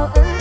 Oh. oh.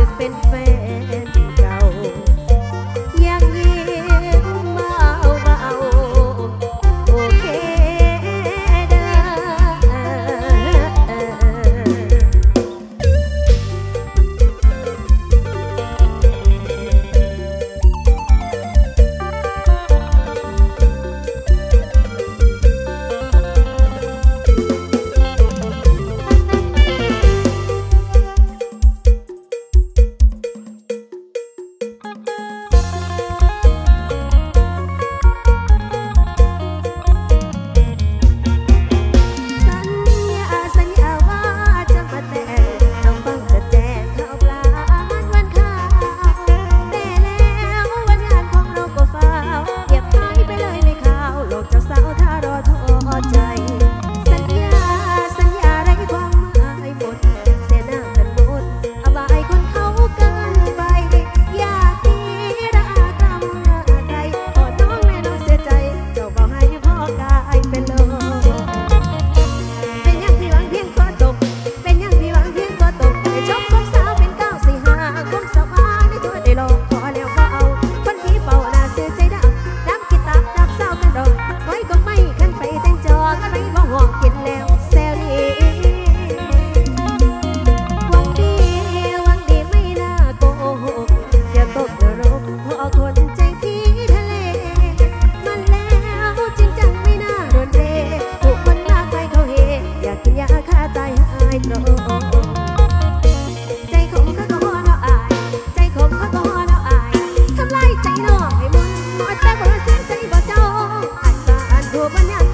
ือเป็นแฟน 姑娘